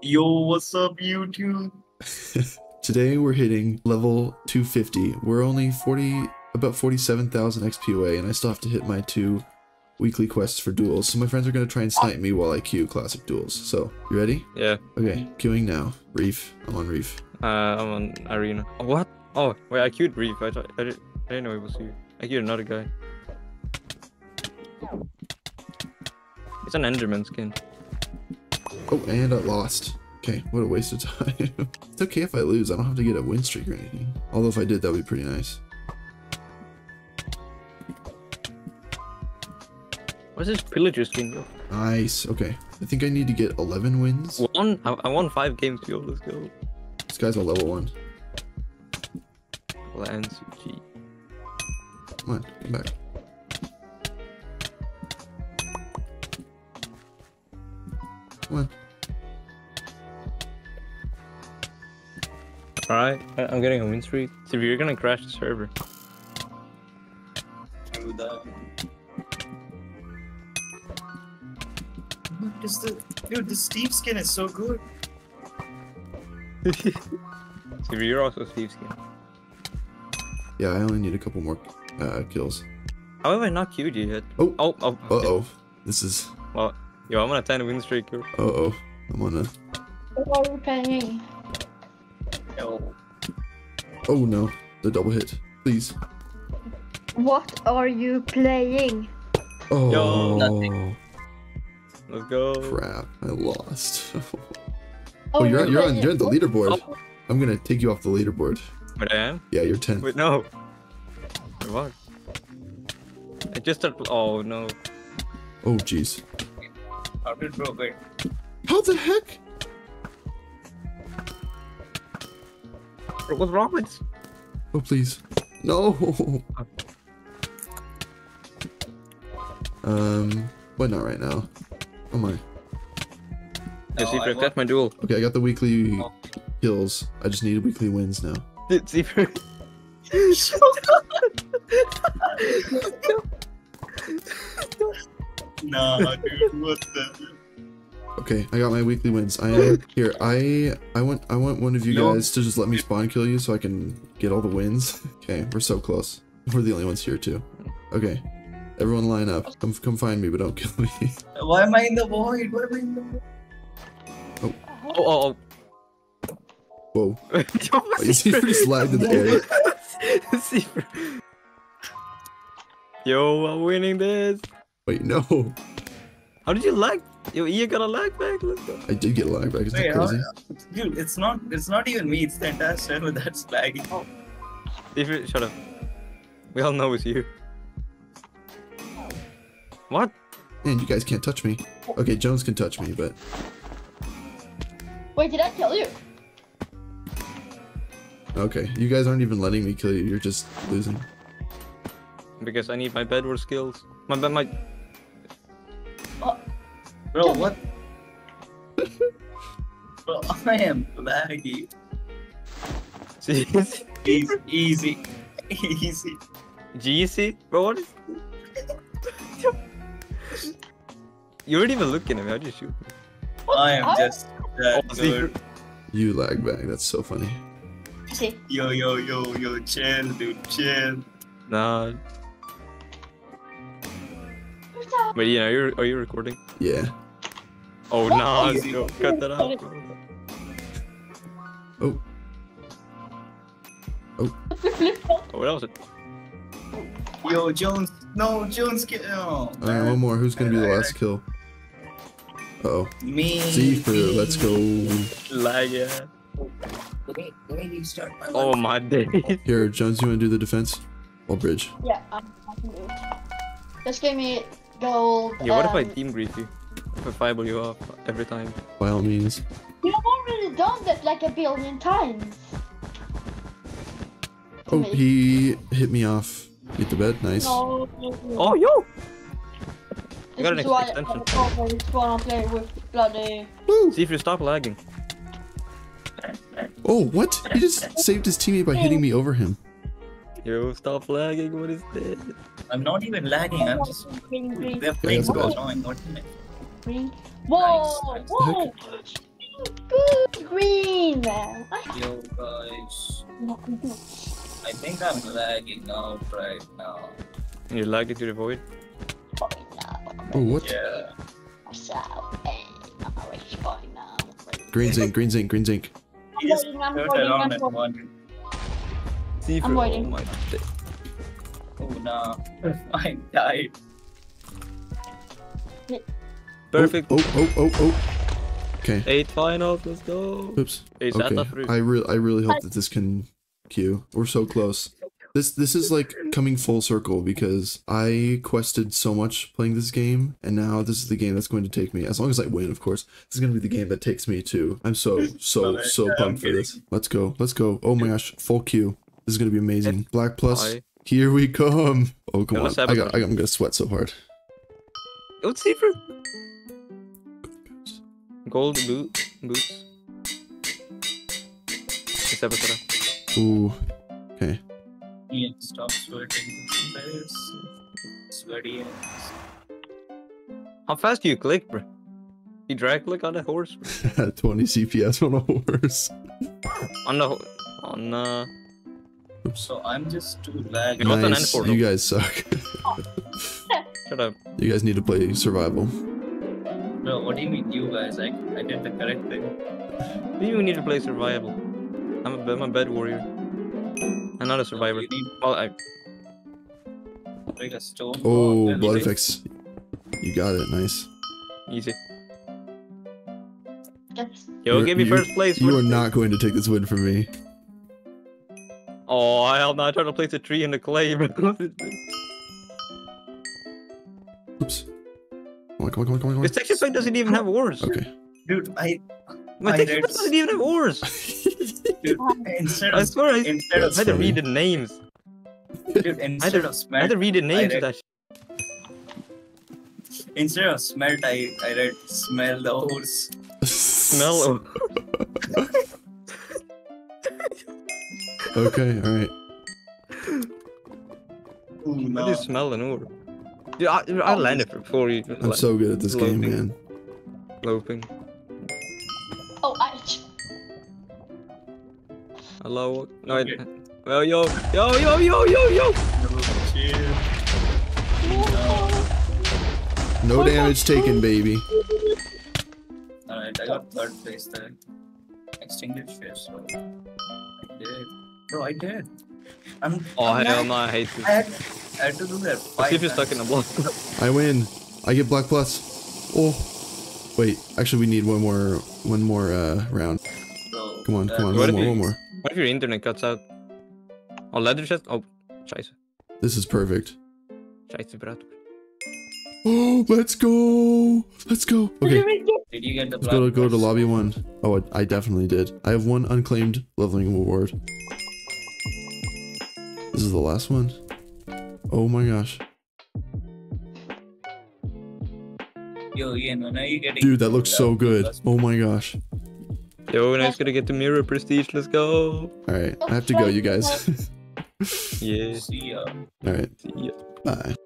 Yo, what's up, YouTube? Today we're hitting level 250. We're only 40, about 47,000 XP away, and I still have to hit my two weekly quests for duels. So my friends are gonna try and snipe me while I queue classic duels. So, you ready? Yeah. Okay, queuing now. Reef. I'm on Reef. Uh, I'm on arena. Oh, what? Oh, wait, I queued Reef. I, thought, I, didn't, I didn't know it was you. I queued another guy. It's an Enderman skin. Oh, and I lost. Okay, what a waste of time. it's okay if I lose. I don't have to get a win streak or anything. Although if I did, that would be pretty nice. What's this pillager skin? Bro? Nice. Okay. I think I need to get 11 wins. One? I, I won five games, yo. Let's go. This guy's a level 1. Lance G. Come on, come back. Alright, I- I'm getting a win streak. So if you're gonna crash the server. Do that. What is the dude? The Steve skin is so good. So if you're also Steve skin. Yeah, I only need a couple more uh, kills. How have I not queued you yet? Oh. Oh, oh. Uh-oh. This is... Well, yo, I'm on a 10 win streak. Yo. Uh-oh. I'm on a... What are we playing? Yo, Oh no. The double hit. Please. What are you playing? Oh, nothing. Let's go. crap. I lost. Oh, oh, you're, you're you're on you're on the leaderboard. Oh, I'm gonna take you off the leaderboard. wait, I am? Yeah, you're 10. Wait, no. Wait, what? I just started. Oh, no. Oh, jeez. how did bro wait? How the heck? What's wrong with Oh, please. No. Um, but not right now. Oh my. Yeah, No, see if I I catch my duel. Okay, I got the weekly Oh. kills. I just need weekly wins now. See if Nah, dude, what the? Okay, I got my weekly wins. I am here. I I want I want one of you No. guys to just let me spawn kill you so I can get all the wins. Okay, we're so close. We're the only ones here too. Okay, everyone line up. Come come find me, but don't kill me. Why am I in the void? Why am I in the void? Oh, oh, oh. Whoa! oh. Oh, you see, pretty slagged in the air. Yo, I'm winning this. Wait, no. How did you lag? Yo, you got a lag back? Let's go. I did get a lag back. Is that Wait, how- crazy? Uh, dude, it's not. It's not even me. It's the entire server that's lagging. Oh. Secret, shut up. We all know it's you. What? And you guys can't touch me. Okay, Jones can touch me, but Wait, did I kill you? okay, you guys aren't even letting me kill you. You're just losing. Because I need my bedwars skills. My bed, my. Bro, what? Bro, I am laggy. See, Easy, easy, easy. GC? Bro, what is. you weren't even looking at me. How'd you shoot me? I am just that Oh, see, good. You lag back. That's so funny. See. Yo, yo, yo, yo, chill, dude, chill. Nah. Who's that? Wait, yeah, are you, are you recording? Yeah. Oh, nah. Easy. Yo, cut that out. bro. Oh, Oh, that was it. Yo, Jones, no, Jones, get oh, all right, one more. Who's gonna be the last kill? Uh oh. Me. Zephyr, me. let's go. Lag, yeah. Wait, wait, you start my Oh, my days. Here, Jones, you wanna do the defense? Or bridge? Yeah, um, I can do. Just give me gold. Yeah, what if I um, team grief you? If I fireball you off every time? By all means. You've already done that like a billion times. Oh, he hit me off. Hit the bed. Nice. No. Oh, yo! I got an This is why extension. I always wanna play with bloody. See if you stop lagging. Oh, what? He just saved his teammate by hitting me over him. Yo, stop lagging. What is this? I'm not even lagging. I'm just. Green, green, They're playing that's so annoying. What the heck? Green. Whoa! Nice. Whoa! there. Yo guys, No, no. I think I'm lagging out right now. You lag it to the void. Boy now. Oh, what? Yeah. What's? Hey, I'm already boy now. Green zinc, green zinc, green zinc. I'm Just waiting, I'm turn waiting, around I'm and waiting. wonder. See I'm waiting. Oh my d- Oh no, I died. Perfect. Oh, oh, oh, oh, oh. Okay. Eight finals. Let's go. Oops. Is Okay. the fruit? I really, I really hope that this can queue. We're so close. This, this is like coming full circle because I quested so much playing this game, and now this is the game that's going to take me. As long as I win, of course. This is going to be the game that takes me to. I'm so, so, so pumped for this. Let's go. Let's go. Oh my gosh, full queue. This is going to be amazing. Black plus. Here we come. Oh come on. I have a got, I, I'm gonna sweat so hard. What's see fruit? Gold boot boots. Etc. Ooh. Okay. Ian, stop sweating. Sweaty ass. How fast do you click, bro? You drag click on a horse? 20 CPS on a horse. On the ho- on uh. So I'm just too lagging. Nice. You guys suck. Shut up. you guys need to play survival. No, what do you mean, you guys? I, I did the correct thing. You need to play survival. I'm a, I'm a bed warrior. I'm not a survivor. You need Well, I break a stone. Oh, wall, blood then- effects. You got it. Nice. easy. Yes. Yo, You're- give me you- first place. You are place. not going to take this win from me. Oh, I'm not trying to place a tree in the clay, bro. Oops. Come on, come on, come on, come on. this texture pack doesn't even have ores. Okay. Dude, I My I texture pack doesn't even have ores. dude, instead I of swear, I, instead I of That's had to read the names. dude, instead of I had smelt, to read the names of that. Sh- instead of smelt, I I read smell the horse. smell. Of- okay, alright. Ooh, How do you smell an ore? Dude, I, I landed before you. I'm so good at this game, man. Loping. Oh, ouch. Hello. No, I, Okay. well, yo, yo, yo, yo, yo, yo. Oh, shit. No damage taken, baby. Alright, I got third place there. Extinguisher, so I did. Bro, I did. I'm. Oh I'm hell no, I hate this. I had, I had to do that Let's five see if you're stuck in times. a block. I win. I get black plus. Oh. Wait, actually we need one more one more uh round. So, Come on, uh, come on, What one if more, you- one more. What if your internet cuts out? Oh, leather chest? Oh, scheiße. This is perfect. Scheiße, brat. Oh, let's go. Let's go. Okay. Did you get the Let's go to go to lobby one. Oh, I, I definitely did. I have one unclaimed leveling reward. This is the last one. Oh my gosh, Yo, Ian, when are you getting? dude, that looks so good. Oh my gosh. Yo, now it's gonna get the mirror prestige. Let's go. All right, I have to go, you guys. Yeah. See ya. All right, See ya. bye.